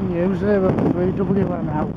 你们是那个所以这不给外买了